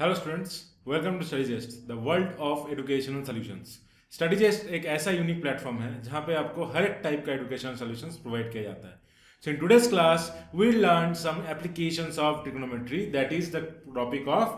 Hello students welcome to Studygest the world of educational solutions Studygest एक ऐसा unique platform है, जहाँ पे आपको हर एक टाइप का एजुकेशनल सॉल्यूशंस प्रोवाइड किया जाता है। So in today's class we learn some applications of trigonometry that is the topic of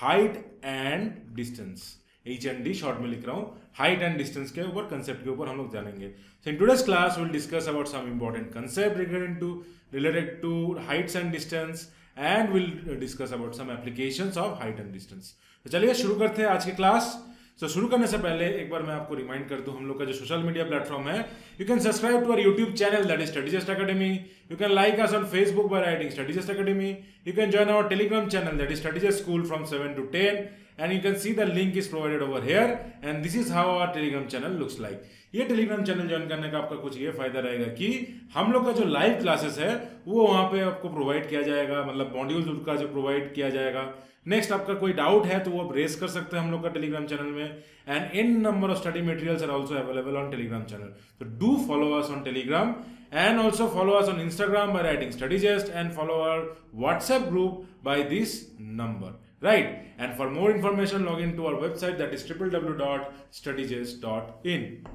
height and distance H and D short में लिख रहा हूँ। हाइट एंड डिस्टेंस के ऊपर कंसेप्ट के ऊपर हम लोग जानेंगे। So in today's class will discuss about some important concept regarding to related to heights and distance and will discuss about some applications of height and distance तो चलिए शुरू करते हैं आज की क्लास तो शुरू करने से पहले एक बार मैं आपको रिमाइंड कर दूँ, हम लोग का जो सोशल मीडिया प्लेटफॉर्म है you can subscribe to our YouTube channel that is Studygest academy you can like us on Facebook by writing Studygest academy you can join our Telegram channel that is Studygest school from seven to 10 and you can see the link is provided over here. And this is how our telegram channel looks like. ये Telegram channel join करने का आपका कुछ ये फ़ायदा रहेगा कि हम लोग का जो लाइव क्लासेस है वो वहाँ पे आपको प्रोवाइड किया जाएगा मतलब मॉड्यूल का जो प्रोवाइड किया जाएगा नेक्स्ट आपका कोई डाउट है तो वो आप रेस कर सकते हैं हम लोग का टेलीग्राम चैनल में and in number of study materials are also available on Telegram channel तो do follow us on Telegram and also follow us on Instagram by writing StudyGest and follow our WhatsApp group by this number. Right? And for more information, log in to our website that is www.studygest.in.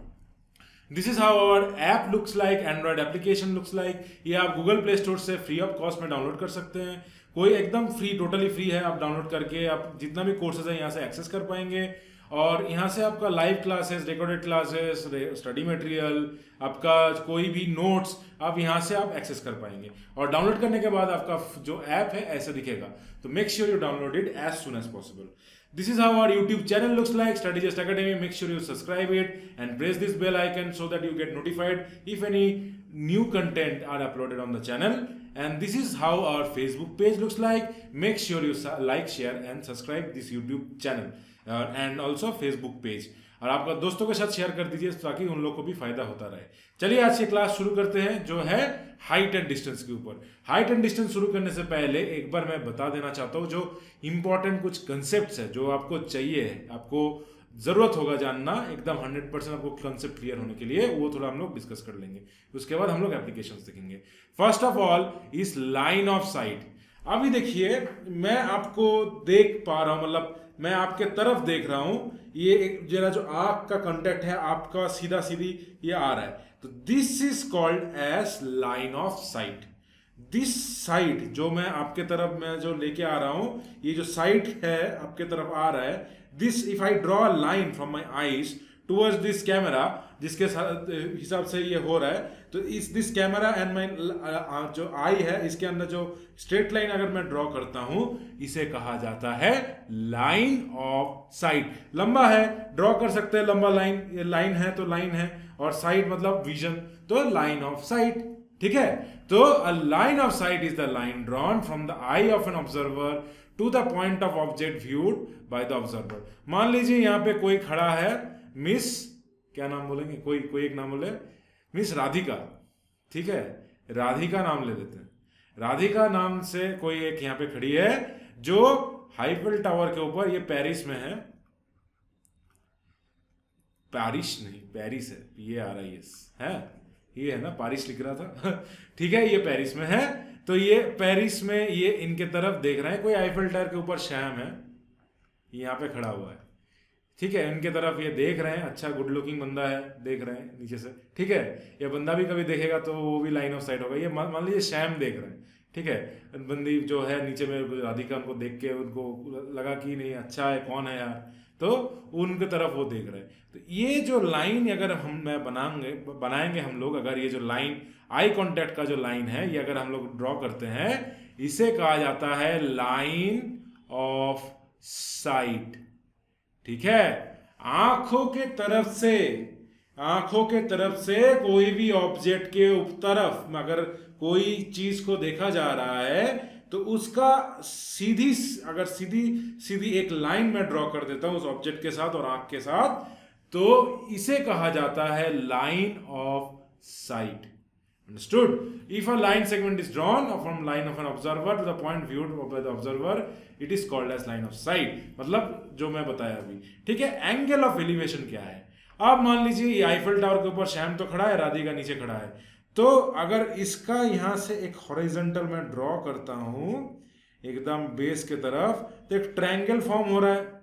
This is how our app looks like Android application looks like ये आप Google Play Store से free of cost में download कर सकते हैं। कोई एकदम free totally free है, आप डाउनलोड करके आप जितना भी कोर्सेज है यहाँ से एक्सेस कर पाएँगे। और यहाँ से आपका live classes recorded classes study material आपका कोई भी नोट्स आप यहाँ से आप एक्सेस कर पाएँगे। और डाउनलोड करने के बाद आपका जो ऐप है, ऐसे दिखेगा। तो make sure you download it as soon as possible This is how our YouTube channel looks like, Strategist Academy. Make sure you subscribe it and press this bell icon so that you get notified if any new content are uploaded on the channel. And this is how our Facebook page looks like. Make sure you like, share and subscribe this YouTube channel uh, and also Facebook page. और आपका दोस्तों के साथ share कर दीजिए ताकि उन लोग को भी फ़ायदा होता रहे। चलिए आज की क्लास शुरू करते हैं, जो है हाइट एंड डिस्टेंस के ऊपर। हाइट एंड डिस्टेंस शुरू करने से पहले एक बार मैं बता देना चाहता हूँ, जो इंपॉर्टेंट कुछ कंसेप्ट है, जो आपको चाहिए आपको ज़रूरत होगा जानना, एकदम हंड्रेड परसेंट आपको कंसेप्ट क्लियर होने के लिए, वो थोड़ा हम लोग डिस्कस कर लेंगे। उसके बाद हम लोग एप्लीकेशन देखेंगे। फ़र्स्ट ऑफ़ ऑल इस लाइन ऑफ़ साइट अभी देखिए, मैं आपको देख पा रहा हूँ मतलब मैं आपके तरफ़ देख रहा हूँ, ये जरा जो आँख का कंटेक्ट है, आपका सीधा सीधी ये आ रहा है। तो this is called as line of sight this side जो मैं आपके तरफ़, मैं जो लेके आ रहा हूँ, ये जो साइड है, आपके तरफ़ आ रहा है। This if I draw line from my eyes towards this camera जिसके हिसाब से ये हो रहा है तो इस दिस कैमरा एंड माइन जो आई है, इसके अंदर जो स्ट्रेट लाइन अगर मैं ड्रॉ करता हूँ, इसे कहा जाता है लाइन ऑफ़ साइट लंबा है ड्रॉ कर सकते हैं लंबा लाइन लाइन है तो लाइन है, और साइट मतलब विजन तो लाइन ऑफ़ साइट ठीक है? तो a line of sight is the line drawn from the eye of an observer to the point of object viewed by the observer मान लीजिए यहाँ पे कोई खड़ा है मिस क्या नाम बोलेंगे? कोई कोई एक नाम बोले? मिस राधिका ठीक है? राधिका नाम ले लेते हैं। राधिका नाम से कोई एक यहाँ पे खड़ी है, जो हाइफिल टावर के ऊपर, ये पेरिस में है। पेरिस नहीं पेरिस है। ये आ रहा है है? ये है ना पारिस लिख रहा था। ठीक है, ये पेरिस में है। तो ये पेरिस में ये इनके तरफ़ देख रहे हैं, कोई आईफिल टावर के ऊपर शैम है। यहाँ पे खड़ा हुआ है। ठीक है, इनके तरफ़ ये देख रहे हैं अच्छा गुड लुकिंग बंदा है, देख रहे हैं, नीचे से। ठीक है, ये बंदा भी कभी देखेगा तो वो भी लाइन ऑफ़ साइट होगा। ये मान लीजिए शैम देख रहे हैं, ठीक है, बंदी जो है नीचे में राधिका उनको देख के उनको लगा कि नहीं अच्छा है, कौन है यार? तो उनके तरफ़ वो देख रहे हैं। तो ये जो लाइन अगर हम, मैं बनाएँगे बनाएँगे हम लोग, अगर ये जो लाइन आई कॉन्टेक्ट का जो लाइन है, ये अगर हम लोग ड्रॉ करते हैं, इसे कहा जाता है लाइन ऑफ़ साइट ठीक है? आँखों के तरफ़ से, आँखों के तरफ़ से कोई भी ऑब्जेक्ट के उप तरफ़ अगर कोई चीज़ को देखा जा रहा है तो उसका सीधी अगर सीधी सीधी एक लाइन में ड्रॉ कर देता हूँ उस ऑब्जेक्ट के साथ और आँख के साथ तो इसे कहा जाता है line of sight Understood? If a line segment is drawn from line of an observer to the point viewed by the observer, it is called as line of sight. मतलब जो मैं बताया अभी। ठीक है? एंगल ऑफ़ एलिवेशन क्या है? अब मान लीजिए आईफिल टावर के ऊपर शैम तो खड़ा है राधिका नीचे खड़ा है। तो अगर इसका यहाँ से एक हॉरिजेंटल मैं ड्रॉ करता हूँ एकदम बेस के तरफ़ तो एक ट्रायंगल फॉर्म हो रहा है।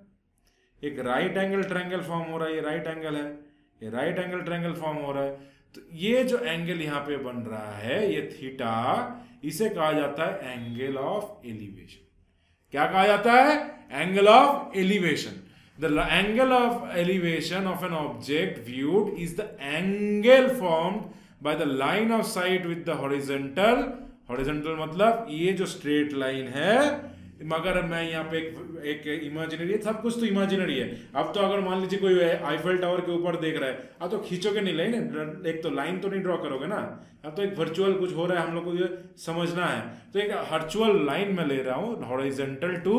एक राइट एंगल ट्रायंगल फॉर्म हो रहा है ये राइट एंगल है। ये राइट एंगल ट्रायंगल फॉर्म हो रहा है। तो ये जो एंगल यहाँ पे बन रहा है, ये थीटा इसे कहा जाता है एंगल ऑफ़ एलिवेशन क्या कहा जाता है? Angle of elevation the angle of elevation of an object viewed is the angle formed by the line of sight with the horizontal horizontal मतलब ये जो स्ट्रेट लाइन है मगर मैं यहाँ पे एक एक इमेजिनरी है, सब कुछ तो इमेजिनरी है। अब तो अगर मान लीजिए कोई आईफेल टावर के ऊपर देख रहा है, अब तो खींचोगे नहीं लाइन एक तो लाइन तो नहीं ड्रॉ करोगे ना। अब तो एक वर्चुअल कुछ हो रहा है, हम लोग को ये समझना है। तो एक वर्चुअल लाइन में ले रहा हूँ horizontal to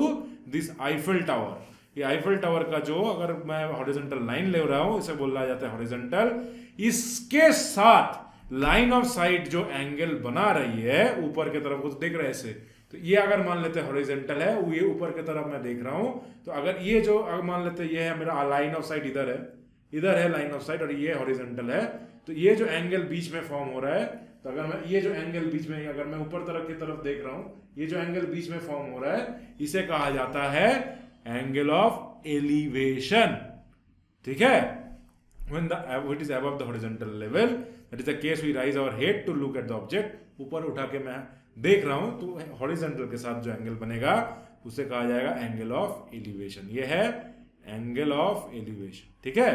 this Eiffel tower ये आईफेल टावर का जो, अगर मैं हॉरिजेंटल लाइन ले रहा हूँ, इसे बोला जाता है हॉरिजेंटल इसके साथ लाइन ऑफ़ साइट जो एंगल बना रही है, ऊपर की तरफ़ कुछ देख रहे हैं तो ये अगर मान लेते हैं हॉरिजेंटल है ये ऊपर की तरफ़ मैं देख रहा हूँ तो अगर ये जो, अगर मान लेते ये है मेरा लाइन ऑफ़ साइट इधर है इधर है लाइन ऑफ़ साइट और ये हॉरिजेंटल है तो ये जो एंगल बीच में फॉर्म हो रहा है तो अगर मैं, ये जो एंगल बीच में, अगर मैं ऊपर तरफ़ की तरफ़ देख रहा हूँ, ये जो एंगल बीच में फॉर्म हो रहा है, इसे कहा जाता है एंगल ऑफ़ एलिवेशन ठीक है? When the it is above the horizontal level, that is the case we raise our head to look at the object, ऊपर उठा के मैं देख रहा हूँ तो हॉरिजेंटल के साथ जो एंगल बनेगा उसे कहा जाएगा एंगल ऑफ़ एलिवेशन ये है एंगल ऑफ़ एलिवेशन ठीक है?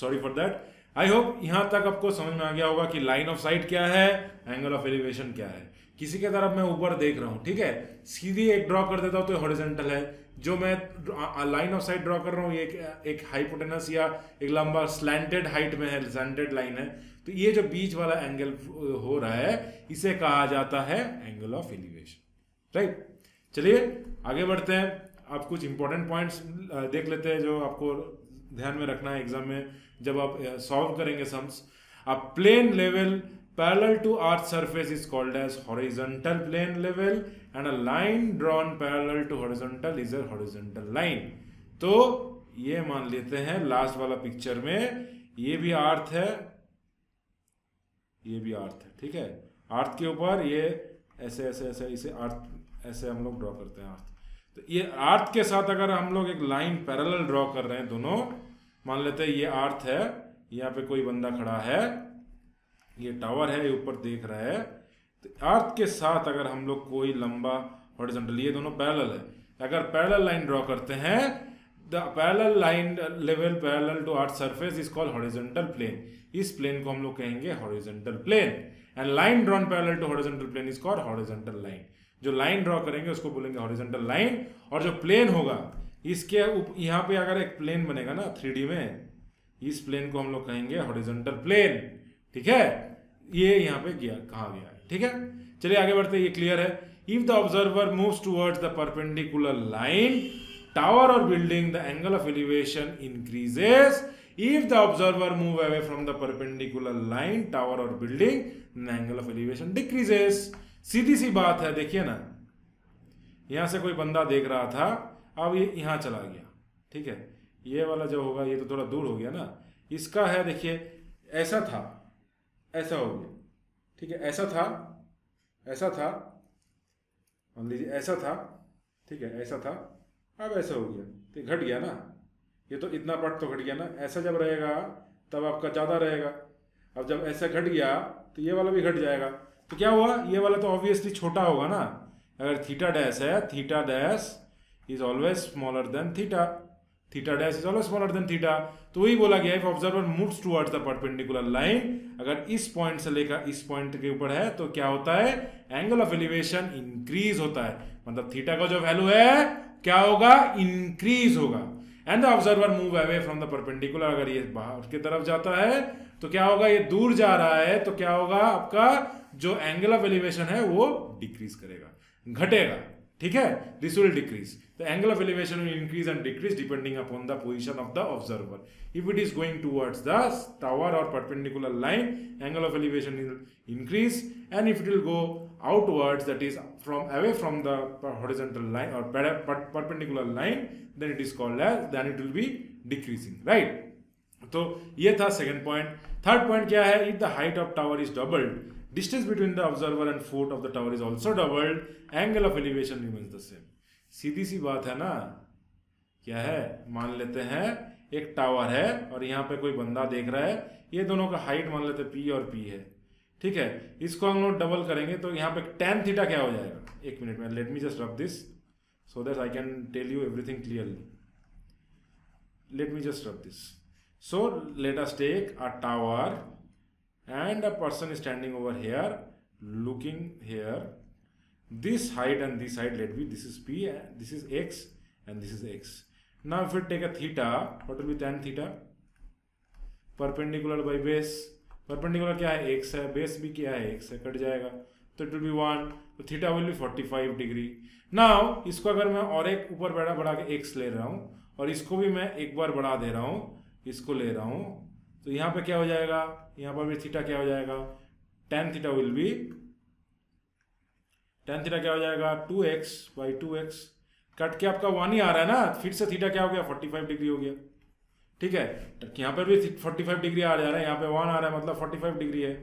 Sorry for that I hope यहाँ तक आपको समझ में आ गया होगा कि लाइन ऑफ़ साइट क्या है एंगल ऑफ़ एलिवेशन क्या है. किसी के तरफ़ मैं ऊपर देख रहा हूँ ठीक है? सीधी एक ड्रॉ कर देता हूँ तो हॉरिजेंटल है. जो मैं लाइन ऑफ़ साइट ड्रॉ कर रहा हूँ ये एक, एक हाइपोटेनस या एक लंबा स्लैंटेड हाइट में है स्लैंटेड लाइन है. तो ये जो बीच वाला एंगल हो रहा है, इसे कहा जाता है एंगल ऑफ़ एलिवेशन राइट चलिए, आगे बढ़ते हैं। आप कुछ इंपॉर्टेंट पॉइंट्स देख लेते हैं जो आपको ध्यान में रखना है एग्ज़ाम में, जब आप सॉल्व करेंगे sums a plane level parallel to earth surface is called as horizontal plane level and a line drawn parallel to horizontal is a horizontal line. तो ये मान लेते हैं लास्ट वाला पिक्चर में। ये भी अर्थ है ये भी अर्थ है, ठीक है? अर्थ के ऊपर ये ऐसे ऐसे ऐसे, इसे अर्थ, ऐसे हम लोग ड्रॉ करते हैं अर्थ। तो ये अर्थ के साथ अगर हम लोग एक लाइन पैरेलल ड्रॉ कर रहे हैं दोनों, मान लेते हैं ये अर्थ है, यहाँ पे कोई बंदा खड़ा है, ये टावर है, ये ऊपर देख रहा है तो अर्थ के साथ अगर हम लोग कोई लंबा हॉरिजॉन्टल ये दोनों पैरेलल है। अगर पैरेलल लाइन ड्रॉ करते हैं the parallel line level parallel to earth surface is called horizontal plane इस प्लेन को हम लोग कहेंगे horizontal plane and line drawn parallel to horizontal plane is called horizontal line जो लाइन ड्रॉ करेंगे, उसको बोलेंगे हॉरिजेंटल लाइन और जो प्लेन होगा, इसके उप, यहाँ पे अगर एक प्लेन बनेगा ना थ्री में, इस प्लेन को हम लोग कहेंगे हॉरिजेंटल प्लेन ठीक है? ये यहाँ पे गया, कहा गया? ठीक है? चलिए आगे बढ़ते ये क्लियर है. If the observer moves towards the perpendicular line tower और building the angle of elevation increases If the observer move away from the perpendicular line, tower or building, the angle of elevation decreases. सीधी सी बात है देखिए ना। यहाँ से कोई बंदा देख रहा था अब ये यहाँ चला गया। ठीक है? ये वाला जो होगा ये तो थोड़ा दूर हो गया ना। इसका है देखिए ऐसा था ऐसा हो गया। ठीक है? ऐसा था ऐसा था। मान लीजिए ऐसा था। ठीक है? ऐसा था। अब ऐसा हो गया। तो घट गया ना। ये तो इतना पट तो घट गया ना। ऐसा जब रहेगा, तब आपका ज़्यादा रहेगा। अब जब ऐसा घट गया तो ये वाला भी घट जाएगा। तो क्या हुआ? ये वाला तो ऑब्वियसली छोटा होगा ना। अगर थीटा डैश है theta dash is always smaller than theta theta dash is always smaller than theta तो वही बोला गया if observer moves towards the perpendicular line अगर इस पॉइंट से लेकर इस पॉइंट के ऊपर है तो क्या होता है? एंगल ऑफ़ एलिवेशन इंक्रीज होता है। मतलब थीटा का जो वैल्यू है, क्या होगा? इंक्रीज होगा। And the observer move away from the perpendicular अगर ये बाहर की तरफ़ जाता है तो क्या होगा? ये दूर जा रहा है तो क्या होगा? आपका जो एंगल ऑफ़ एलिवेशन है, वो डिक्रीज करेगा। घटेगा, ठीक है? This will decrease the angle of elevation will increase and decrease depending upon the position of the observer if it is going towards the tower और perpendicular line angle of elevation increase and if it will go outwards that is from away from the horizontal line or perpendicular line then it is called as then it will be decreasing right तो ये था second point third point क्या है if the height of tower is doubled distance between the observer and foot of the tower is also doubled angle of elevation remains the same सीधी सी बात है ना क्या है मान लेते हैं एक टावर है और यहाँ पे कोई बंदा देख रहा है ये दोनों का हाइट मान लेते हैं पी और पी है ठीक है, इसको हम लोग डबल करेंगे तो यहाँ पे टेन थीटा क्या हो जाएगा? एक मिनट में let me just rub this so that I can tell you everything clearly let me just rub this so let us take a tower and a person standing over here looking here this height and this height let be this is P and this is X and this is X now if you take a theta what will be tan theta perpendicular by base Perpendicular क्या है? X है base भी क्या है? X है, cut जाएगा। तो it will be one तो theta will be forty five degree now इसको अगर मैं और एक ऊपर बढ़ा बढ़ा के एक्स ले रहा हूँ, और इसको भी मैं एक बार बढ़ा दे रहा हूँ, इसको ले रहा हूँ तो यहाँ पे क्या हो जाएगा? यहाँ पर भी थीटा क्या हो जाएगा? Tan theta will be tan theta क्या हो जाएगा? Two x by two x cut के आपका वन ही आ रहा है ना? फिर से थीटा क्या हो गया? फोर्टी फाइव डिग्री हो गया। ठीक है? यहाँ पर भी फोर्टी फाइव डिग्री आ जा रहा है, यहाँ पे वन आ रहा है मतलब फोर्टी फाइव डिग्री है।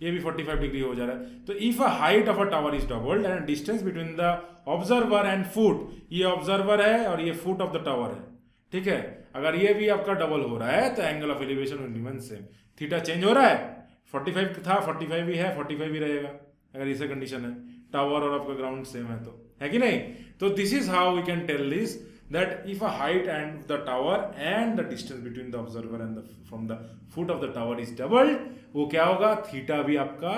ये भी 45 डिग्री हो जा रहा है। तो if a height of a tower is doubled and distance between the observer and foot ये ऑब्जर्वर है और ये फुट ऑफ़ द टावर है। ठीक है? अगर ये भी आपका डबल हो रहा है तो angle of elevation remain same theta change हो रहा है? 45 था 45 भी है 45 भी रहेगा, अगर इसे कंडीशन है। टावर और आपका ग्राउंड सेम है तो। है कि नहीं? तो this is how we can tell this that if a height and the tower and the distance between the observer and the from the foot of the tower is doubled वो क्या होगा theta भी आपका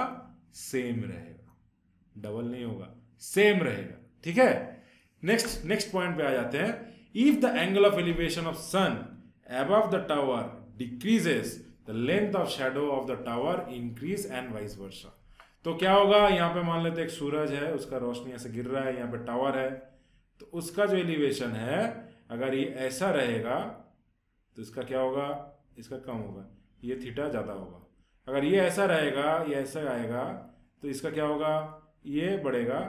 same रहेगा double नहीं होगा same रहेगा ठीक है नेक्स्ट नेक्स्ट पॉइंट पे आ जाते हैं if the angle of elevation of sun above the tower decreases the length of shadow of the tower increase and vice versa तो क्या होगा यहाँ पे मान लेते एक सूरज है उसका रोशनी ऐसे गिर रहा है यहाँ पे टावर है तो उसका जो एलिवेशन है, अगर ये ऐसा रहेगा तो इसका क्या होगा? इसका कम होगा। ये थीटा ज़्यादा होगा। अगर ये ऐसा रहेगा, ये ऐसा आएगा तो इसका क्या होगा? ये बढ़ेगा।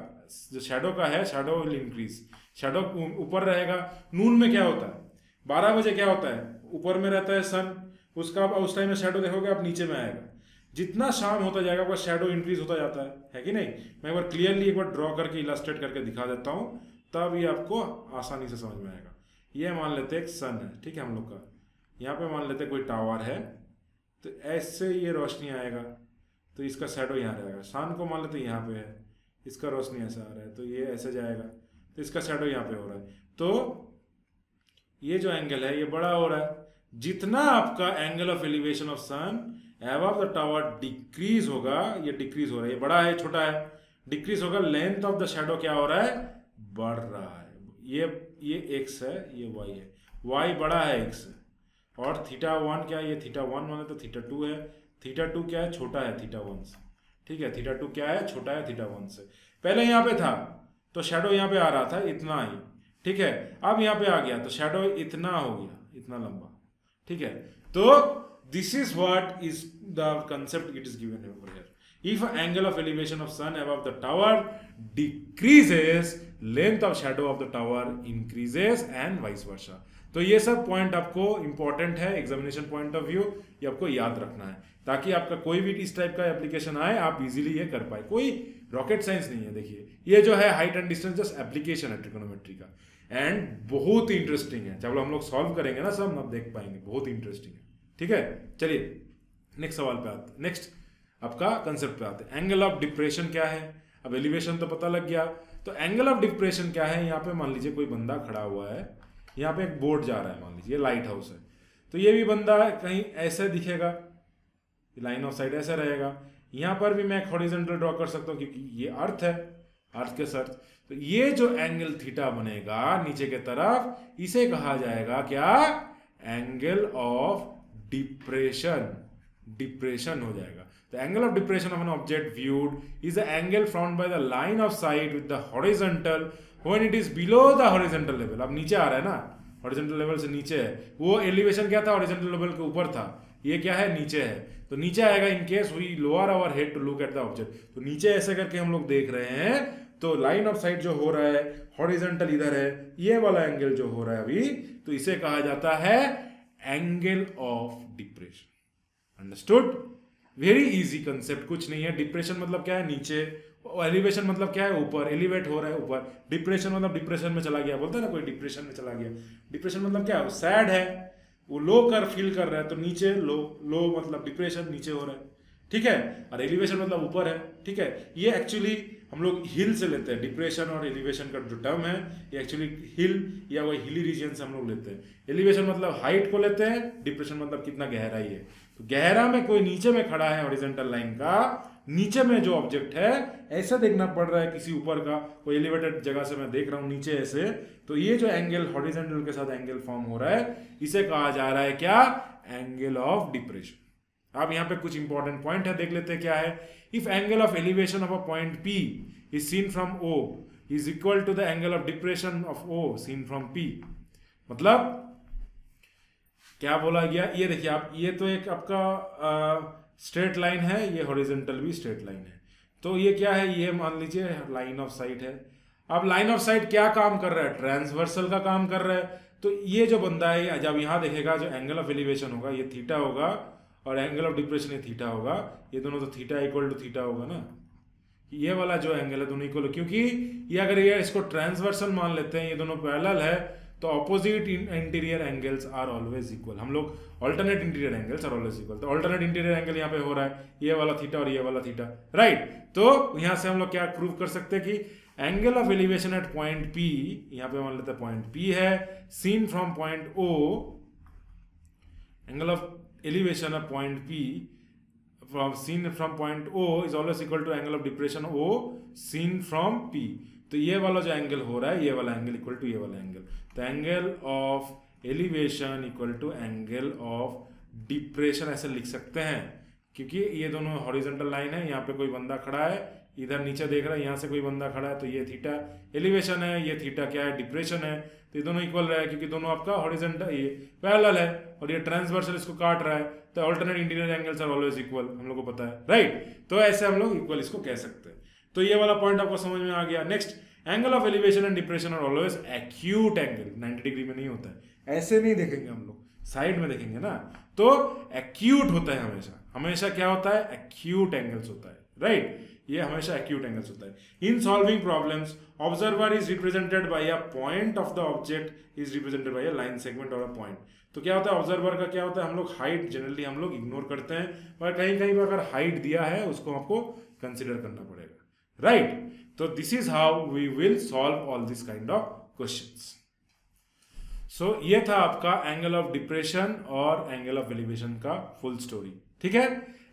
जो शेडो का है शेडो विल इंक्रीज शेडो ऊपर रहेगा। नून में क्या होता है? बारह बजे क्या होता है? ऊपर में रहता है सन उसका आप उस टाइम में शेडो देखोगे आप नीचे में आएगा। जितना शाम होता जाएगा, आपका शेडो इंक्रीज होता जाता है। है कि नहीं? मैं एक बार क्लियरली एक बार ड्रॉ करके इलास्ट्रेट करके दिखा देता हूँ। तब ये आपको आसानी से समझ में आएगा। ये मान लेते एक सन है, ठीक है हम लोग का। यहाँ पे मान लेते कोई टावर है तो ऐसे ये रोशनी आएगा तो इसका शेडो यहाँ रहेगा। सन को मान लेते यहाँ पे है, इसका रोशनी ऐसा आ रहा है तो ये ऐसे जाएगा तो इसका शेडो यहाँ पे हो रहा है। तो ये जो एंगल है, ये बड़ा हो रहा है। जितना आपका angle of elevation of sun above of the tower decrease होगा, ये डिक्रीज हो रहा है, ये बड़ा है, छोटा है डिक्रीज होगा लेंथ ऑफ़ द शेडो क्या हो रहा है? बढ़ रहा है। ये ये एक्स है, ये वाई है। वाई बड़ा है एक्स और थीटा वन क्या है? ये थीटा वन वन है तो थीटा टू है। थीटा टू क्या है? छोटा है थीटा वन से। ठीक है? थीटा टू क्या है? छोटा है थीटा वन से। पहले यहाँ पे था तो शेडो यहाँ पे आ रहा था, इतना ही। ठीक है? अब यहाँ पे आ गया तो शेडो इतना हो गया, इतना लंबा। ठीक है? तो this is what is the concept it is given over here if angle of elevation of sun above the tower decreases, length of shadow of the tower increases and vice versa. तो ये सब point आपको important है examination point of view ये आपको याद रखना है। ताकि आपका कोई भी इस टाइप का एप्लीकेशन आए, आप इजीली ये कर पाए। कोई रॉकेट साइंस नहीं है, देखिए। ये जो है height and distance just application है ट्रिकोनोमेट्री का। एंड बहुत ही इंटरेस्टिंग है। जब हम लोग सॉल्व करेंगे ना सब आप देख पाएँगे। बहुत इंटरेस्टिंग है। ठीक है? चलिए नेक्स्ट सवाल पे आते नेक्स्ट आपका कंसेप्ट पे आते हैं। एंगल ऑफ़ डिप्रेशन क्या है? अब एलिवेशन तो पता लग गया। तो एंगल ऑफ़ डिप्रेशन क्या है? यहाँ पे मान लीजिए कोई बंदा खड़ा हुआ है। यहाँ पे एक बोर्ड जा रहा है, मान लीजिए लाइट हाउस है। तो ये भी बंदा कहीं ऐसे दिखेगा। लाइन ऑफ़ साइड ऐसा रहेगा। यहाँ पर भी मैं एक हॉरिजेंटल ड्रॉ कर सकता हूँ क्योंकि ये अर्थ है अर्थ के सर तो ये जो एंगल थीटा बनेगा, नीचे के तरफ़, इसे कहा जाएगा क्या? एंगल ऑफ़ डिप्रेशन डिप्रेशन हो जाएगा। The angle of depression of an object viewed is the angle formed by the line of sight with the horizontal when it is below the horizontal level. अब नीचे आ रहा है ना horizontal level से नीचे है वो elevation क्या था horizontal level के ऊपर था ये क्या है नीचे है तो नीचे आएगा in case we lower our head to look at the object तो नीचे ऐसे करके हम लोग देख रहे हैं तो लाइन ऑफ़ साइट जो हो रहा है हॉरिजेंटल इधर है ये वाला एंगल जो हो रहा है अभी तो इसे कहा जाता है angle of depression understood very easy concept कुछ नहीं है। डिप्रेशन मतलब क्या है? नीचे। एलिवेशन मतलब क्या है? ऊपर। एलिवेट हो रहा है ऊपर। डिप्रेशन मतलब डिप्रेशन में चला गया। बोलता है ना कोई डिप्रेशन में चला गया। डिप्रेशन मतलब क्या है? सैड है। वो लो कर फील कर रहा है। तो नीचे लो लो मतलब डिप्रेशन नीचे हो रहा है। ठीक है? और एलिवेशन मतलब ऊपर है। ठीक है? ये एक्चुअली हम लोग हिल से लेते हैं। डिप्रेशन और एलिवेशन का जो टर्म है, ये एक्चुअली हिल या वही हिली रीजन से हम लोग लेते हैं। एलिवेशन मतलब हाइट को लेते हैं डिप्रेशन मतलब कितना गहराई है। तो गहरा में कोई नीचे में खड़ा है हॉरिजेंटल लाइन का, नीचे में जो ऑब्जेक्ट है, ऐसा देखना पड़ रहा है किसी ऊपर का, कोई एलिवेटेड जगह से मैं देख रहा हूँ नीचे ऐसे तो ये जो एंगल हॉरिजेंटल के साथ एंगल फॉर्म हो रहा है, इसे कहा जा रहा है क्या? एंगल ऑफ़ डिप्रेशन अब यहाँ पे कुछ इंपॉर्टेंट पॉइंट है, देख लेते हैं क्या है। If angle of elevation of a point P is seen from O is equal to the angle of depression of O seen from P मतलब क्या बोला गया? ये देखिए आप, ये तो एक आपका स्ट्रेट लाइन है, ये हॉरिजेंटल भी स्ट्रेट लाइन है। तो ये क्या है? ये मान लीजिए लाइन ऑफ़ साइट है। अब लाइन ऑफ़ साइट क्या काम कर रहा है? ट्रांसवर्सल का काम कर रहा है। तो ये जो बंदा है, जब यहाँ देखेगा, जो एंगल ऑफ़ एलिवेशन होगा, ये थीटा होगा और एंगल ऑफ़ डिप्रेशन ये थीटा होगा। ये दोनों तो थीटा इक्वल टू थीटा होगा ना? ये वाला जो एंगल है, दोनों इक्वल क्योंकि ये अगर ये इसको ट्रांसवर्सल मान लेते हैं, ये दोनों पैरेलल है तो opposite interior angles are always equal हम लोग alternate interior angles are always equal तो ऑल्टरनेट इंटीरियर एंगल यहाँ पे हो रहा है। ये वाला थीटा और ये वाला थीटा राइट right. तो यहाँ से हम लोग क्या प्रूव कर सकते हैं कि angle of elevation at point P यहाँ पे मान लेते हैं पॉइंट पी है। Seen from point O angle of elevation of point P from seen from point O is always equal to angle of depression O seen from P. तो ये वाला जो एंगल हो रहा है, ये वाला एंगल इक्वल टू ये वाला एंगल तो angle of elevation equal to angle of depression ऐसे लिख सकते हैं। क्योंकि ये दोनों हॉरिजेंटल लाइन है, यहाँ पे कोई बंदा खड़ा है, इधर नीचे देख रहा है, यहाँ से कोई बंदा खड़ा है तो ये थीटा एलिवेशन है, ये थीटा क्या है डिप्रेशन है। तो ये दोनों इक्वल रहा है क्योंकि दोनों आपका हॉरिजेंटल ये पैरल है। और ये ट्रांसवर्सल इसको काट रहा है तो alternate interior angles are always equal हम लोग को पता है राइट तो ऐसे हम लोग इक्वल इसको कह सकते हैं। तो ये वाला पॉइंट आपको समझ में आ गया। Next angle of elevation and depression are always acute angle 90 degree में नहीं होता है। ऐसे नहीं देखेंगे हम लोग साइड में देखेंगे ना। तो एक्यूट होता है हमेशा। हमेशा क्या होता है? एक्यूट एंगल्स होता है राइट right? ये हमेशा एक्यूट एंगल्स होता है। In solving problems observer is represented by a point of the object is represented by a line segment और अ पॉइंट तो क्या होता है ऑब्जर्वर का क्या होता है, हम लोग हाइट जनरली हम लोग इग्नोर करते हैं, पर कहीं कहीं पर अगर हाइट दिया है, उसको आपको कंसिडर करना पड़ेगा। राइट तो this is how we will solve all this kind of questions so ये था आपका एंगल ऑफ़ डिप्रेशन और एंगल ऑफ़ एलिवेशन का फुल स्टोरी ठीक है?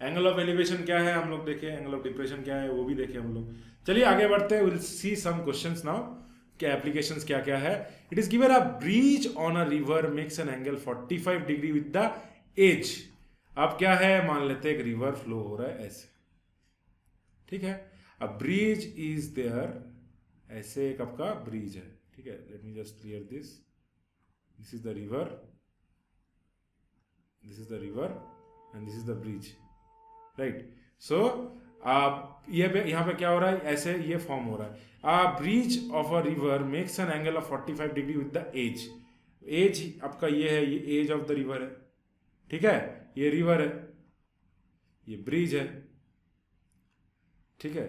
एंगल ऑफ़ एलिवेशन क्या है, हम लोग देखें एंगल ऑफ़ डिप्रेशन क्या है, वो भी देखें हम लोग। चलिए आगे बढ़ते हैं will see some questions now क्या एप्लीकेशंस क्या क्या है? It is given a bridge on a river makes an angle 45 degree with the edge अब क्या है? मान लेते हैं एक रिवर फ्लो हो रहा है ऐसे। ठीक है? अ ब्रिज इज़ देयर ऐसे एक आपका ब्रिज है। ठीक है? Let me just clear this this is the river this is the river and this is the bridge right so ये यहाँ पे क्या हो रहा है? ऐसे ये फॉर्म हो रहा है। Bridge of a river makes an angle of 45 degree with the edge edge आपका ये है, ये एज ऑफ़ द रिवर है। ठीक है? ये रिवर है। ये ब्रिज है। ठीक है?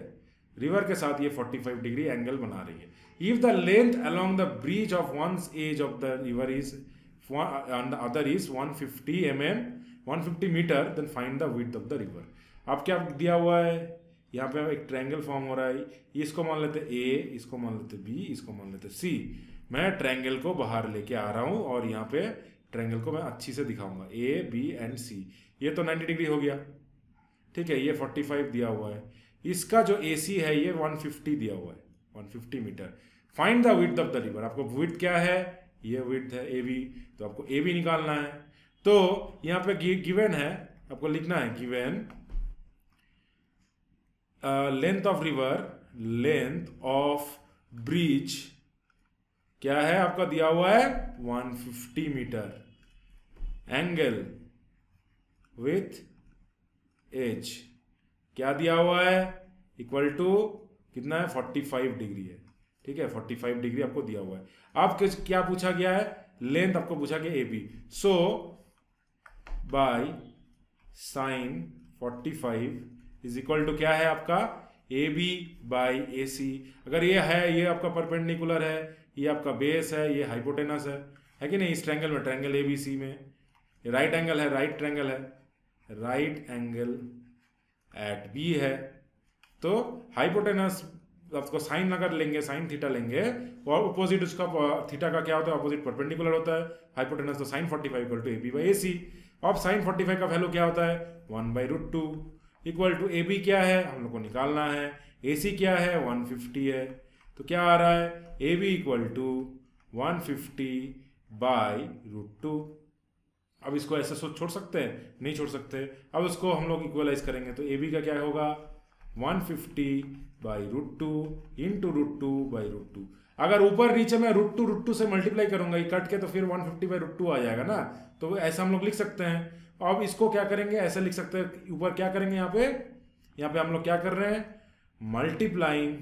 रिवर के साथ ये 45 डिग्री एंगल बना रही है। If the length along the bridge of one edge of the river is the other is 150 fifty m m one fifty metre then find the width of the river अब क्या दिया हुआ है? यहाँ पे एक ट्रायंगल फॉर्म हो रहा है। इसको मान लेते ए इसको मान लेते बी इसको मान लेते सी मैं ट्रायंगल को बाहर लेके आ रहा हूँ और यहाँ पे ट्रायंगल को मैं अच्छी से दिखाऊँगा। ए बी एंड सी ये तो 90 डिग्री हो गया। ठीक है, ये 45 दिया हुआ है। इसका जो ए सी है, ये 150 दिया हुआ है। 150 metre find the width of the river आपको विथ क्या है? ये विथ है ए बी तो आपको ए बी निकालना है। तो यहाँ पे गिवेन है। आपको लिखना है given length of river length of bridge क्या है? आपका दिया हुआ है 150 मीटर एंगल विथ एच क्या दिया हुआ है? इक्वल टू कितना है? 45 डिग्री है। ठीक है? 45 डिग्री आपको दिया हुआ है। आप क्या पूछा गया है? लेंथ आपको पूछा गया A B so by sine 45 is equal to क्या है आपका? ए बी बाई ए सी अगर ये है, ये आपका परपेंडिकुलर है, ये आपका बेस है, ये हाइपोटेनस है। है कि नहीं? इस ट्रैंगल में ट्रैंगल ए बी सी में। ये राइट एंगल है राइट ट्रैंगल है। राइट एंगल एट बी है। तो हाइपोटेनस आपको साइन अगर लेंगे साइन थीटा लेंगे और अपोजिट उसका थीटा का क्या होता है? अपोजिट परपेंडिकुलर होता है। हाइपोटेनस तो sine forty five equal to A B by A C अब साइन फोर्टी फाइव का वैल्यू क्या होता है? One by root two equal to A B क्या है? हम लोग को निकालना है। ए सी क्या है? वन फिफ्टी है। तो क्या आ रहा है? A B equal to one fifty by root two अब इसको ऐसे सोच छोड़ सकते हैं? नहीं छोड़ सकते। अब उसको हम लोग इक्वलाइज करेंगे। तो ए बी का क्या होगा? 150 fifty by root two into root two by root two अगर ऊपर नीचे मैं रूट टू रूट टू से मल्टीप्लाई करूँगा, ये कट के तो फिर 150 फिफ्टी बाई रूट टू आ जाएगा ना? तो ऐसा हम लोग लिख सकते हैं। अब इसको क्या करेंगे? ऐसे लिख सकते हैं, ऊपर क्या करेंगे यहाँ पे? यहाँ पे हम लोग क्या कर रहे हैं? Multiplying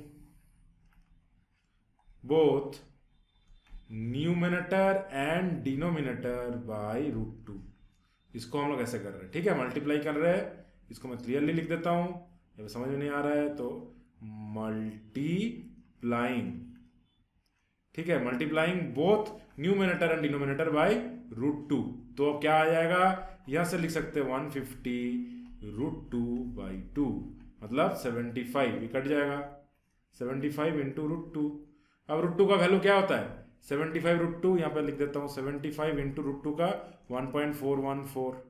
both numerator and denominator by root two इसको हम लोग ऐसे कर रहे हैं, ठीक है? मल्टीप्लाई कर रहे हैं। इसको मैं क्लियरली लिख देता हूँ। जब समझ में नहीं आ रहा है तो मल्टीप्लाइंग ठीक है? Multiplying both numerator and denominator by root two तो अब क्या आ जाएगा? यहाँ से लिख सकते हैं one fifty root two by two मतलब सेवेंटी फाइव कट जाएगा। Seventy five into root two अब रूट टू का वैल्यू क्या होता है? सेवेंटी फाइव रूट टू यहाँ पर लिख देता हूँ seventy five into root two का one point four one four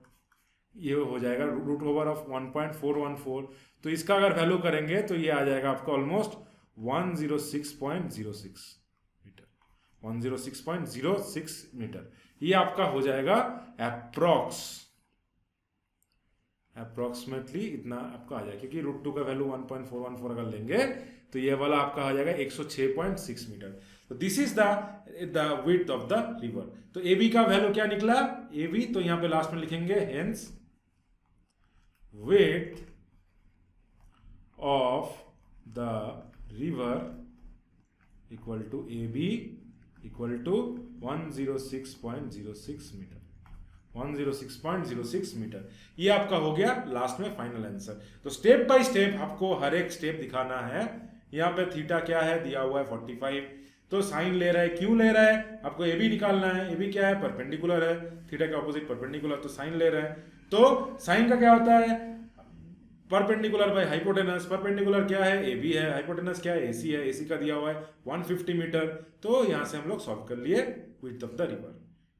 ये हो जाएगा root over of one point four one four तो इसका अगर वैल्यू करेंगे तो ये आ जाएगा आपका almost one zero six point zero six metre one zero six point zero six metre ये आपका हो जाएगा अप्रोक्स अप्रोक्सीमेटली इतना आपका आ जाएगा, क्योंकि रूट टू का value one point four one four अगर लेंगे तो ये वाला आपका आ जाएगा एक सौ छह पॉइंट सिक्स मीटर तो this is the the width of the river तो ए बी का वैल्यू क्या निकला? ए बी तो यहाँ पे लास्ट में लिखेंगे hence width of the river equal to A B equal to 106.06 metre 106.06 metre ये आपका हो गया लास्ट में फाइनल आंसर तो स्टेप बाय स्टेप आपको हर एक स्टेप दिखाना है। यहाँ पे थीटा क्या है? दिया हुआ है 45 तो साइन ले रहा है, क्यों ले रहा है? आपको ए भी निकालना है। ए भी क्या है? परपेंडिकुलर है। थीटा के ऑपोजिट परपेंडिकुलर तो साइन ले रहा है। तो साइन का क्या होता है? परपेंडिकुलर बाय हाइपोटेनस परपेंडिकुलर क्या है? ए बी है. हाइपोटेनस क्या है? एसी है. एसी का दिया हुआ है 150 मीटर तो यहाँ से हम लोग सॉल्व कर लिए width of the river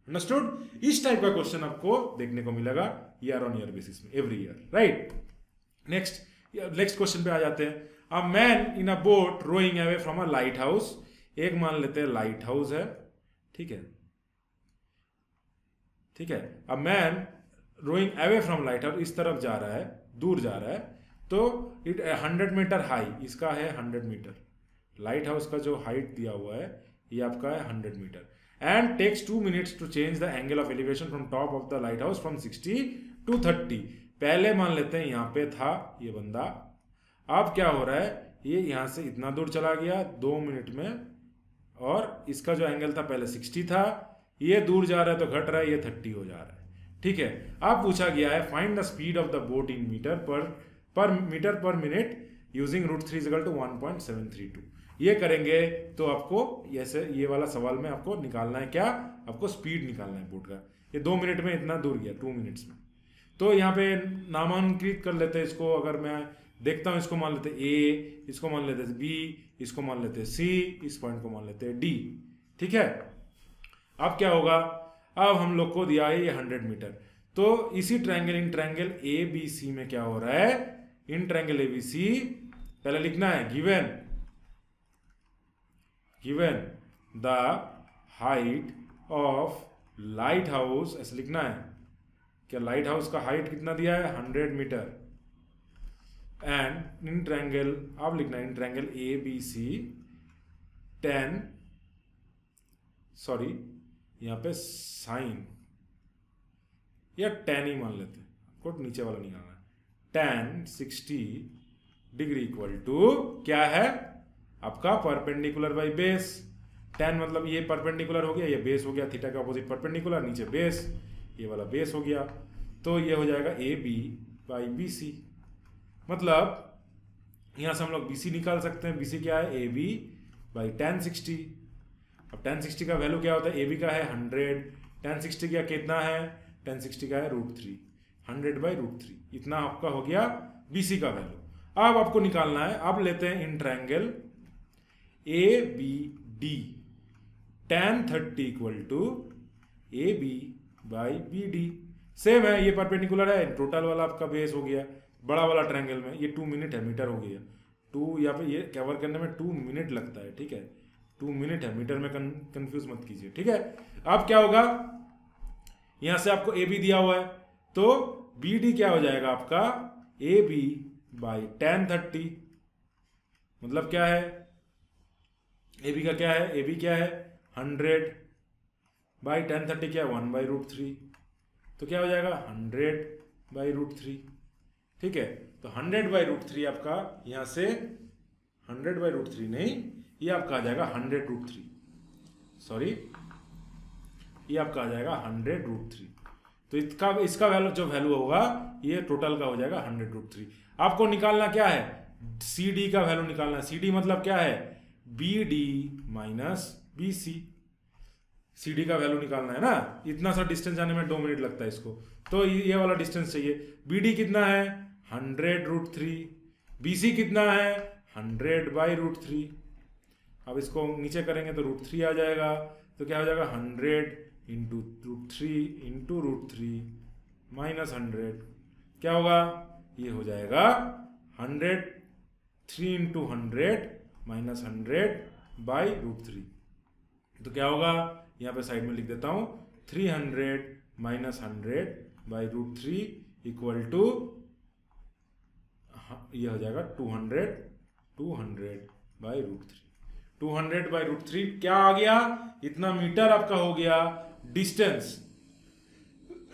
understood इस टाइप का क्वेश्चन आपको देखने को मिलेगा ईयर ऑन ईयर बेसिस में every year right next next question पे आ जाते हैं. A man in a boat rowing away from a lighthouse एक मान लेते हैं लाइट हाउस है. ठीक है? ठीक है? A man rowing away from lighthouse इस तरफ़ जा रहा है. दूर जा रहा है तो इट हंड्रेड मीटर हाई इसका है हंड्रेड मीटर लाइट हाउस का जो हाइट दिया हुआ है, ये आपका है hundred metre and takes two minutes to change the angle of elevation from top of the lighthouse from sixty to thirty पहले मान लेते हैं यहाँ पे था ये बंदा. अब क्या हो रहा है? ये यहाँ से इतना दूर चला गया, दो मिनट में. और इसका जो एंगल था, पहले 60 था. ये दूर जा रहा है तो घट रहा है, ये 30 हो जा रहा है. ठीक है? अब पूछा गया है find the speed of the boat in metre per per metre per minute using root three equal to one point seven three two ये करेंगे तो आपको ऐसे, ये वाला सवाल में आपको निकालना है क्या? आपको स्पीड निकालना है बोट का। ये दो मिनट में इतना दूर गया टू मिनट्स में। तो यहाँ पे नामांकित कर लेते हैं इसको, अगर मैं देखता हूँ, इसको मान लेते ए इसको मान लेते बी इसको मान लेते सी इस पॉइंट को मान लेते डी ठीक है? अब क्या होगा? अब हम लोग को दिया है ये हंड्रेड मीटर। तो इसी triangle in triangle A B C में क्या हो रहा है? इन ट्रायंगल ए बी सी पहले लिखना है given given the height of lighthouse ऐसे लिखना है। क्या लाइट हाउस का हाइट कितना दिया है? Hundred metre. And in triangle अब लिखना है, in triangle A B C tan sorry यहाँ पे साइन या टेन ही मान लेते आपको नीचे वाला निकालना है tan sixty degree equal to क्या है? आपका परपेंडिकुलर बाई बेस। टेन मतलब ये परपेंडिकुलर हो गया, ये बेस हो गया थीटा का अपोजिट परपेंडिकुलर नीचे बेस, ये वाला बेस हो गया। तो ये हो जाएगा A B by B C मतलब यहाँ से हम लोग बी सी निकाल सकते हैं। बी सी क्या है? A B by tan sixty अब टेन सिक्सटी का वैल्यू क्या होता है? ए बी का है हंड्रेड टेन सिक्सटी का कितना है? टेन सिक्सटी का है root three hundred by root three इतना आपका हो गया बी सी का वैल्यू अब आपको निकालना है, अब लेते हैं in triangle A B D tan thirty equal to A B by B D same है, ये परपेंडिकुलर है टोटल वाला आपका बेस हो गया. बड़ा वाला ट्रायंगल में, ये टू मिनट है मीटर हो गया. टू यहाँ पे ये कवर करने में टू मिनट लगता है, ठीक है? टू मिनट है मीटर में कंफ्यूज मत कीजिए, ठीक है? अब क्या होगा? यहाँ से आपको ए बी दिया हुआ है तो बी डी क्या हो जाएगा आपका? A B by tan thirty मतलब क्या है? ए बी का क्या है? ए बी क्या है? हंड्रेड बाई टेन थर्टी क्या है? वन बाई रूट थ्री तो क्या हो जाएगा? हंड्रेड बाई रूट थ्री ठीक है? तो हंड्रेड बाई रूट थ्री आपका यहाँ से हंड्रेड बाई रूट थ्री नहीं ये आपका आ जाएगा हंड्रेड रूट थ्री सॉरी ये आपका आ जाएगा हंड्रेड रूट थ्री तो इसका इसका वैल्यू जो वैल्यू होगा, ये टोटल का हो जाएगा हंड्रेड रूट थ्री आपको निकालना क्या है? सी डी का वैल्यू निकालना सी डी मतलब क्या है? B D minus B C C D का वैल्यू निकालना है ना? इतना सा डिस्टेंस जाने में दो मिनट लगता है इसको। तो ये वाला डिस्टेंस चाहिए। बी डी कितना है? Hundred root three B C कितना है? हंड्रेड बाई रूट थ्री अब इसको नीचे करेंगे तो रूट थ्री आ जाएगा। तो क्या हो जाएगा? Hundred into root three into root three minus hundred क्या होगा? ये हो जाएगा hundred three into hundred minus hundred by root three तो क्या होगा? यहाँ पे साइड में लिख देता हूँ। Three hundred minus hundred by root three equal to ये हो जाएगा two hundred two hundred by root three two hundred by root three, क्या आ गया? इतना मीटर आपका हो गया डिस्टेंस।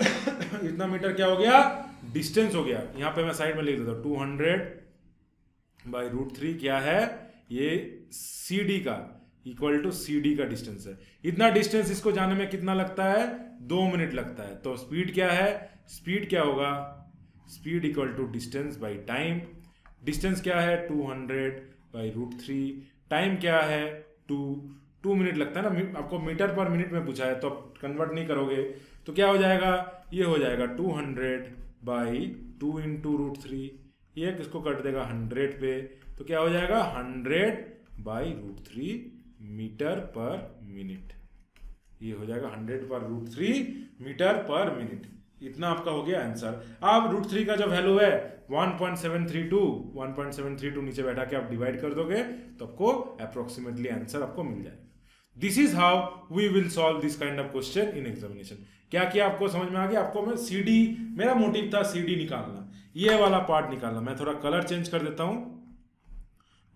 इतना मीटर क्या हो गया? डिस्टेंस हो गया। यहाँ पे मैं साइड में लिख देता हूँ, two hundred by root three क्या है? ये सी डी का इक्वल टू सी डी का डिस्टेंस है। इतना डिस्टेंस इसको जाने में कितना लगता है? दो मिनट लगता है। तो स्पीड क्या है? स्पीड क्या होगा? Speed equal to distance by time distance क्या है? Two hundred by root three time क्या है? टू टू मिनट लगता है ना? आपको मीटर पर मिनट में पूछा है तो आप कन्वर्ट नहीं करोगे। तो क्या हो जाएगा? ये हो जाएगा two hundred by two into root three ये किसको कट देगा? हंड्रेड पे। तो क्या हो जाएगा? Hundred by root three meter per minute. ये हो जाएगा hundred per root three meter per minute. इतना आपका हो गया आंसर अब रूट थ्री का जो वैल्यू है 1.732 1.732 नीचे बैठा के आप डिवाइड कर दोगे तो आपको अप्रोक्सीमेटली आंसर आपको मिल जाएगा. This is how we will solve this kind of question in examination क्या किया आपको समझ में आ गया? आपको मैं सी डी मेरा मोटिव था सी डी निकालना. ये वाला पार्ट निकालना. मैं थोड़ा कलर चेंज कर देता हूँ.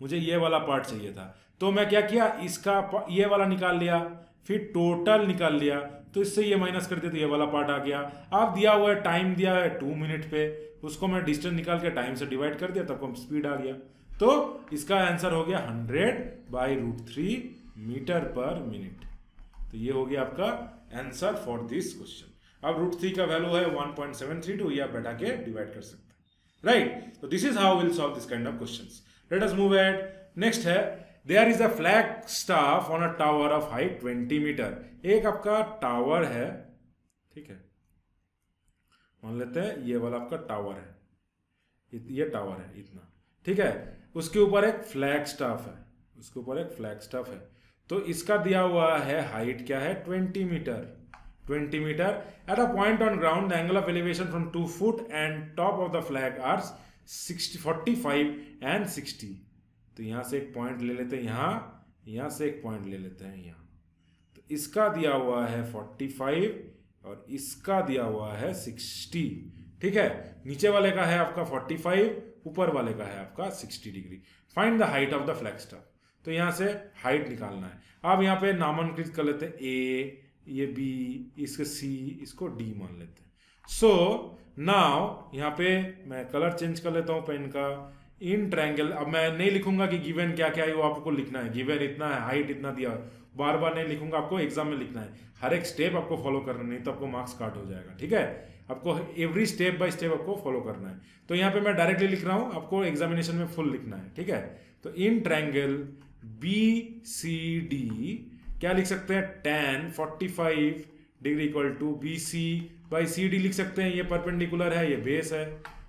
मुझे ये वाला पार्ट चाहिए था. तो मैं क्या किया? इसका ये वाला निकाल लिया. फिर टोटल निकाल लिया. तो इससे ये माइनस कर दिया तो ये वाला पार्ट आ गया। आप दिया हुआ है टाइम दिया है टू मिनट पे, उसको मैं डिस्टेंस निकाल के टाइम से डिवाइड कर दिया, तब स्पीड आ गया। तो इसका आंसर हो गया hundred by root three meter per minute तो ये हो गया आपका आंसर फॉर दिस क्वेश्चन अब रूट थ्री का वैल्यू है 1.732 ये आप बैठा के डिवाइड कर सकते हैं। राइट तो this is how will solve this kind of questions let us move at next है there is a flag staff on a tower of height 20 meter एक आपका टावर है, ठीक है? मान लेते हैं, ये वाला आपका टावर है। ये टावर है, इतना। ठीक है? उसके ऊपर एक फ्लैग स्टाफ है। उसके ऊपर एक फ्लैग स्टाफ है। तो इसका दिया हुआ है हाइट क्या है? 20 meter 20 meter at a point on ground the angle of elevation from to foot and top of the flag are 60 45 and 60 तो यहाँ से एक पॉइंट ले लेते हैं यहाँ यहाँ से एक पॉइंट ले लेते हैं यहाँ। तो इसका दिया हुआ है 45 और इसका दिया हुआ है 60 ठीक है? नीचे वाले का है आपका 45 ऊपर वाले का है आपका 60 degree find the height of the flag staff तो यहाँ से हाइट निकालना है। अब यहाँ पे नामांकित कर लेते हैं ए ये बी इसके सी इसको डी मान लेते हैं। सो so, नाव यहाँ पे मैं कलर चेंज कर लेता हूँ पेन का। इन ट्रायंगल अब मैं नहीं लिखूँगा कि गिवन क्या क्या है, वो आपको लिखना है। गिवन इतना है हाइट इतना दिया बार बार नहीं लिखूँगा, आपको एग्ज़ाम में लिखना है। हर एक स्टेप आपको फॉलो करना नहीं तो आपको मार्क्स काट हो जाएगा, ठीक है? आपको एवरी स्टेप बाय स्टेप आपको फॉलो करना है। तो यहाँ पे मैं डायरेक्टली लिख रहा हूँ, आपको एग्जामिनेशन में फुल लिखना है, ठीक है? तो in triangle B C D क्या लिख सकते हैं? Tan forty five degree equal to B C by C D लिख सकते हैं। ये परपेंडिकुलर है, ये बेस है।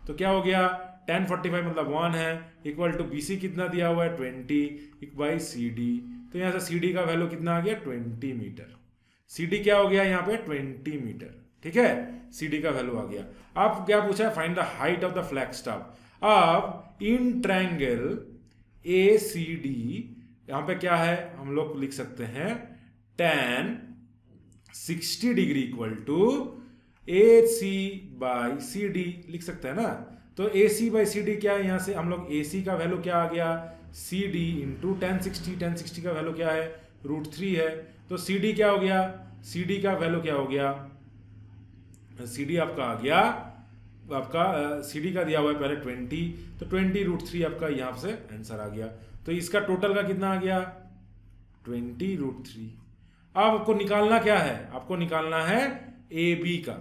तो क्या हो गया? टेन फोर्टी फाइव मतलब वन है इक्वल टू बी सी कितना दिया हुआ है? ट्वेंटी बाई सी डी तो यहाँ से सी डी का वैल्यू कितना आ गया? ट्वेंटी मीटर सी डी क्या हो गया यहाँ पे? ट्वेंटी मीटर ठीक है? सी डी का वैल्यू आ गया. अब क्या पूछा है? Find the height of the flag staff अब in triangle A C D यहाँ पे क्या है? हम लोग लिख सकते हैं tan sixty degree equal to A C by C D लिख सकते हैं ना? तो ए सी बाई सी डी क्या है? यहाँ से हम लोग ए सी का वैल्यू क्या आ गया? C D into tan sixty tan sixty का वैल्यू क्या है? रूट थ्री है। तो सी डी क्या हो गया? सी डी का वैल्यू क्या हो गया? सी डी आपका आ गया। आपका सी डी का दिया हुआ है पहले ट्वेंटी तो ट्वेंटी रूट थ्री आपका यहाँ से आंसर आ गया। तो इसका टोटल का कितना आ गया? ट्वेंटी रूट थ्री अब आपको निकालना क्या है? आपको निकालना है ए बी का।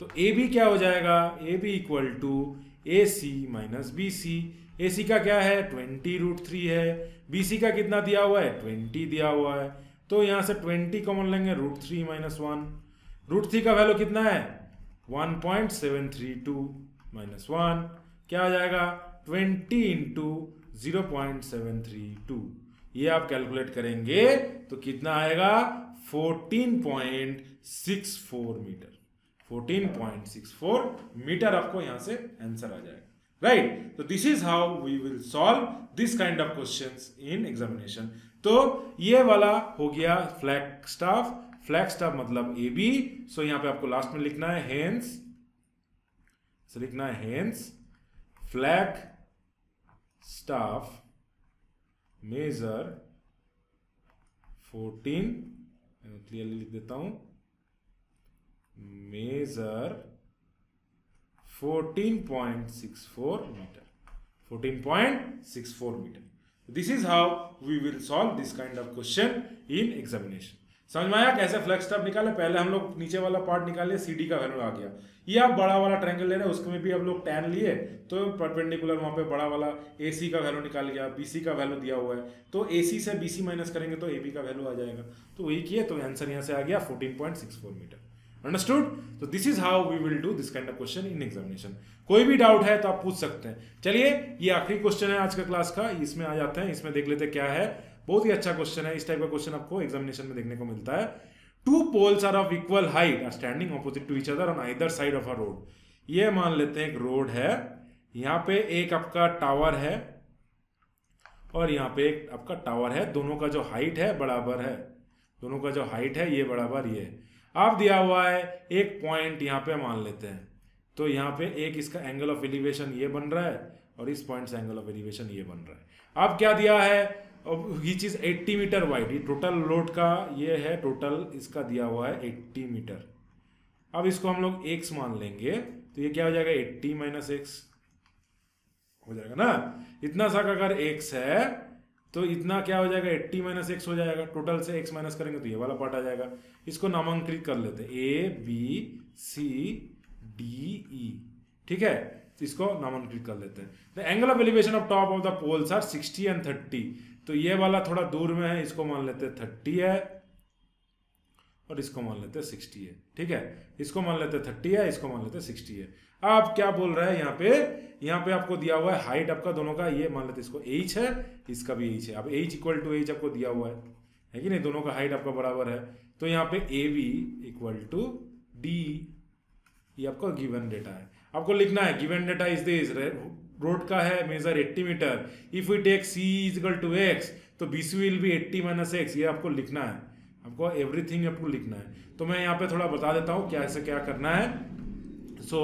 तो ए बी क्या हो जाएगा? A B equal to A C minus B C A C का क्या है? ट्वेंटी रूट थ्री है. बी सी का कितना दिया हुआ है? ट्वेंटी दिया हुआ है. तो यहाँ से ट्वेंटी कॉमन लेंगे root three minus one root three का वैल्यू कितना है? One point seven three two minus one क्या आ जाएगा? Twenty into zero point seven three two ये आप कैलकुलेट करेंगे तो कितना आएगा? Fourteen point six four meter fourteen point six four meter आपको यहाँ से आंसर आ जाएगा। राइट तो this is how we will solve this kind of questions in examination तो ये वाला हो गया फ्लैग स्टाफ फ्लैग स्टाफ मतलब ए बी सो यहाँ पे आपको लास्ट में लिखना है हेंस so लिखना है hence flag staff measure 14 clearly लिख देता हूँ. Measure 14.64 meter. 14.64 meter. This is how we will solve this kind of question in examination समझ में आया? कैसे फ्लेक्स टब निकाले? पहले हम लोग नीचे वाला पार्ट निकाले सीडी का वैल्यू आ गया। ये आप बड़ा वाला ट्रायंगल ले रहे हैं, उसमें भी हम लोग टेन लिए तो परपेंडिकुलर वहाँ पे बड़ा वाला एसी का वैल्यू निकाल गया बीसी का वैल्यू दिया हुआ है। तो एसी से बीसी माइनस करेंगे तो एबी का वैल्यू आ जाएगा। तो वही किए तो आंसर यहाँ से आ गया fourteen point six four meter. Understood तो this is how we will do this kind of question in examination कोई भी डाउट है तो आप पूछ सकते हैं। चलिए, ये आखिरी क्वेश्चन है आज का क्लास का। इसमें आ जाते हैं, इसमें देख लेते हैं क्या है। बहुत ही अच्छा क्वेश्चन है। इस टाइप का क्वेश्चन आपको एग्जामिनेशन में देखने को मिलता है। Two poles are of equal height are standing opposite to each other on either side of a road ये मान लेते हैं एक रोड है। यहाँ पे एक आपका टावर है और यहाँ पे एक आपका टावर है। दोनों का जो हाइट है, बराबर है। दोनों का जो हाइट है, ये बराबर ये। आप दिया हुआ है, एक पॉइंट यहाँ पे मान लेते हैं। तो यहाँ पे एक इसका एंगल ऑफ़ एलिवेशन ये बन रहा है और इस पॉइंट से एंगल ऑफ़ एलिवेशन ये बन रहा है। अब क्या दिया है? ये चीज़ 80 मीटर वाइड ये टोटल लोड का ये है टोटल इसका दिया हुआ है 80 मीटर अब इसको हम लोग एक्स मान लेंगे तो ये क्या हो जाएगा? 80 माइनस एक्स हो जाएगा ना? इतना सा अगर एक्स है तो इतना क्या हो जाएगा? 80 माइनस एक्स हो जाएगा। टोटल से एक्स माइनस करेंगे तो ये वाला पार्ट आ जाएगा। इसको नामांकित कर लेते ए, बी, सी, डी, ई। ठीक है? इसको नामांकित कर लेते हैं। The angle of elevation of top of the poles are 60 and 30 तो ये वाला थोड़ा दूर में है, इसको मान लेते हैं। थर्टी है। और इसको मान लेते हैं सिक्सटी है। ठीक है? इसको मान लेते हैं थर्टी है, इसको मान लेते हैं सिक्सटी है। आप क्या बोल रहे हैं यहाँ पे? यहाँ पे आपको दिया हुआ है हाइट आपका दोनों का। ये मान लेते इसको एच है, इसका भी एच है। अब एच इक्वल टू एच आपको दिया हुआ है। है कि नहीं? दोनों का हाइट आपका बराबर है। तो यहाँ पे A B equal to D ये आपका गिवन डेटा है। आपको लिखना है given data is this road का है measure 80 meter if we take C is equal to X तो B C will be 80 minus X ये आपको लिखना है। आपको एवरीथिंग आपको लिखना है। तो मैं यहाँ पे थोड़ा बता देता हूँ क्या ऐसे क्या करना है। So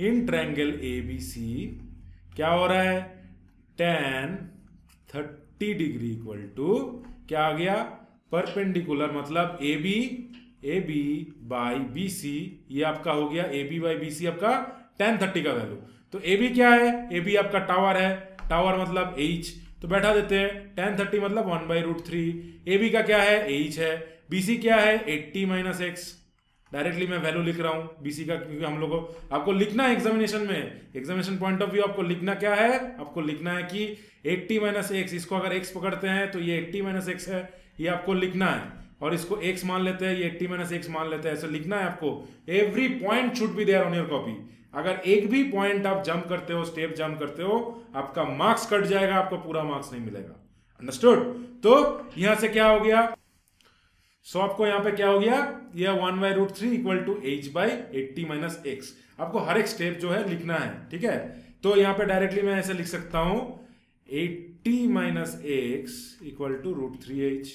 in triangle A B C क्या हो रहा है? Tan thirty degree equal to क्या आ गया? परपेंडिकुलर मतलब A B A B by B C ये आपका हो गया A B by B C आपका टेन थर्टी का वैल्यू तो ए बी क्या है? ए बी आपका टावर है। टावर मतलब एच तो बैठा देते हैं। टेन थर्टी मतलब one by root three A B का क्या है? एच है। बी सी क्या है? एट्टी माइनस एक्स डायरेक्टली मैं वैल्यू लिख रहा हूँ बीसी का, क्योंकि हम लोग को आपको लिखना है एग्जामिनेशन में। एग्जामिनेशन पॉइंट ऑफ़ व्यू आपको लिखना क्या है? आपको लिखना है कि 80 माइनस एक्स इसको अगर एक्स पकड़ते हैं तो ये 80 माइनस एक्स है, ये आपको लिखना है। और इसको एक्स मान लेते हैं, ये 80 माइनस एक्स मान लेते हैं। ऐसे लिखना है आपको। Every point should be there on your copy अगर एक भी पॉइंट आप जंप करते हो स्टेप जंप करते हो, आपका मार्क्स कट जाएगा, आपको पूरा मार्क्स नहीं मिलेगा। अंडरस्टूड तो यहाँ से क्या हो गया? सो आपको यहाँ पे क्या हो गया? यह one by root three equal to H by eighty minus X आपको हर एक स्टेप जो है लिखना है, ठीक है? तो यहाँ पे डायरेक्टली मैं ऐसे लिख सकता हूँ eighty minus X equal to root three H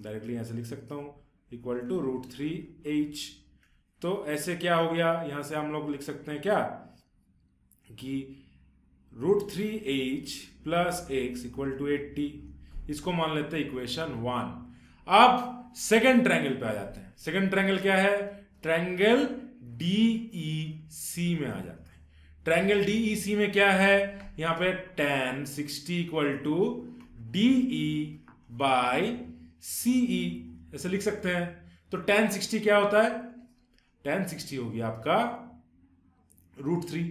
directly ऐसे लिख सकता हूँ equal to root three H तो ऐसे क्या हो गया? यहाँ से हम लोग लिख सकते हैं क्या? कि root three H plus X equal to eighty इसको मान लेते हैं इक्वेशन वन अब सेकेंड ट्रायंगल पे आ जाते हैं। सेकेंड ट्रायंगल क्या है? ट्रायंगल ई सी में आ जाते हैं। ट्रायंगल ई सी में क्या है? यहाँ पे tan sixty equal to D E by C E ऐसे लिख सकते हैं। तो टेन सिक्सटी क्या होता है? टेन सिक्सटी होगी आपका रूट थ्री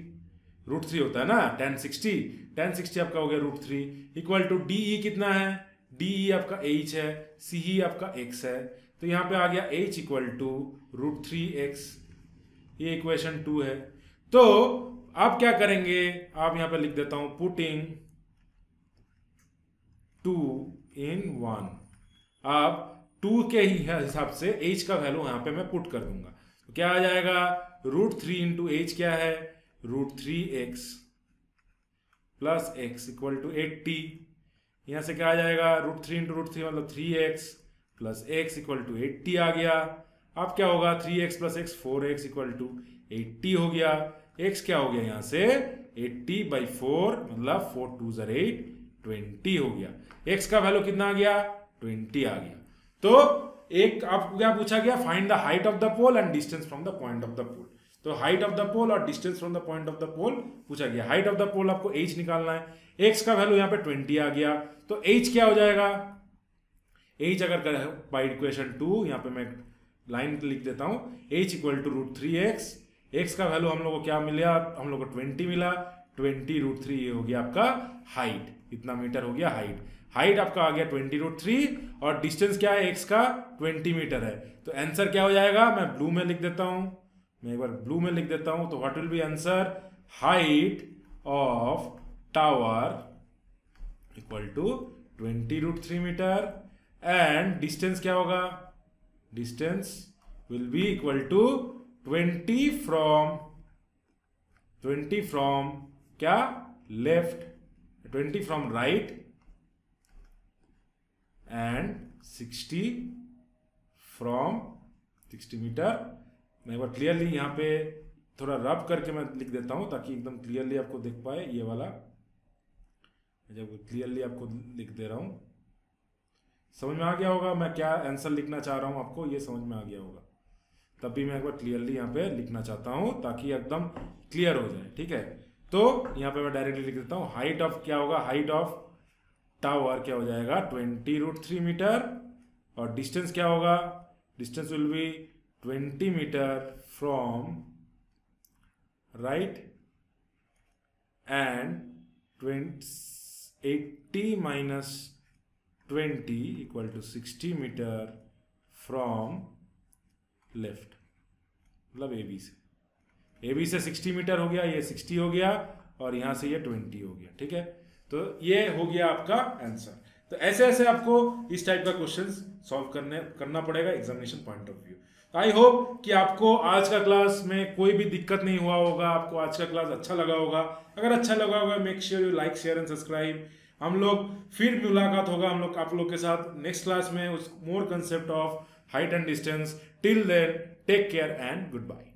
रूट थ्री होता है ना? टेन सिक्सटी टेन सिक्सटी आपका हो गया root three equal to D E कितना है? डीई आपका एच है सी आपका एक्स है तो यहाँ पे आ गया H equal to root three X ये इक्वेशन टू है। तो आप क्या करेंगे? आप यहाँ पे लिख देता हूँ पुटिंग टू इन वन आप टू के ही हिसाब से एच का वैल्यू यहाँ पे मैं पुट कर दूँगा। तो क्या आ जाएगा? रूट थ्री इंटू एच क्या है? Root three X plus X equal to eighty यहाँ से क्या आ जाएगा? Root three into root three मतलब three X plus X equal to eighty आ गया। अब क्या होगा? Three X plus X four X equal to eighty हो गया। एक्स क्या हो गया यहाँ से? एट्टी बाई फोर मतलब फोर टू जर एट ट्वेंटी हो गया। एक्स का वैल्यू कितना आ गया? ट्वेंटी आ गया। तो एक आपको क्या पूछा गया? Find the height of the pole and distance from the point of the pole तो हाइट ऑफ़ द पोल और distance from the point of the pole पूछा गया। हाइट ऑफ़ द पोल आपको एच निकालना है। एक्स का वैल्यू यहाँ पे ट्वेंटी आ गया। तो एच क्या हो जाएगा? एच अगर बाई इक्वेशन टू यहाँ पे मैं लाइन लिख देता हूँ। H equal to root three X X का वैल्यू हम लोग को क्या मिला? हम लोग को ट्वेंटी मिला। ट्वेंटी रूट थ्री ये हो गया आपका हाइट इतना मीटर हो गया हाइट हाइट आपका आ गया ट्वेंटी रूट थ्री और डिस्टेंस क्या है? एक्स का ट्वेंटी मीटर है। तो आंसर क्या हो जाएगा? मैं ब्लू में लिख देता हूँ। मैं एक बार ब्लू में लिख देता हूँ। तो what will be answer height of tower equal to twenty root three meter. And distance क्या होगा? Distance will be equal to twenty from twenty from क्या? Left twenty from right and sixty from sixty meter मैं एक बार clearly यहाँ पे थोड़ा रब करके मैं लिख देता हूँ ताकि एकदम क्लियरली आपको देख पाए ये वाला। जब क्लियरली आपको लिख दे रहा हूँ। समझ में आ गया होगा मैं क्या आंसर लिखना चाह रहा हूँ आपको? ये समझ में आ गया होगा। तब भी मैं एक बार क्लियरली यहाँ पे लिखना चाहता हूँ ताकि एकदम क्लियर हो जाए, ठीक है? तो यहाँ पे मैं डायरेक्टली लिख देता हूँ हाइट ऑफ़ क्या होगा? हाइट ऑफ़ टावर क्या हो जाएगा? ट्वेंटी रूट थ्री मीटर और डिस्टेंस क्या होगा? Distance will be twenty meter from right and twenty eighty minus twenty equal to sixty meter from left मतलब ए बी से ए बी से सिक्सटी मीटर हो गया, ये सिक्सटी हो गया और यहाँ से ये ट्वेंटी हो गया, ठीक है? तो ये हो गया आपका आंसर तो ऐसे ऐसे आपको इस टाइप का क्वेश्चन सॉल्व करने, करना पड़ेगा examination point of view I hope कि आपको आज का क्लास में कोई भी दिक्कत नहीं हुआ होगा, आपको आज का क्लास अच्छा लगा होगा। अगर अच्छा लगा होगा make sure you like share and subscribe हम लोग फिर मुलाकात होगा हम लोग, आप लोग के साथ नेक्स्ट क्लास में उस more concept of height and distance till then take care and good bye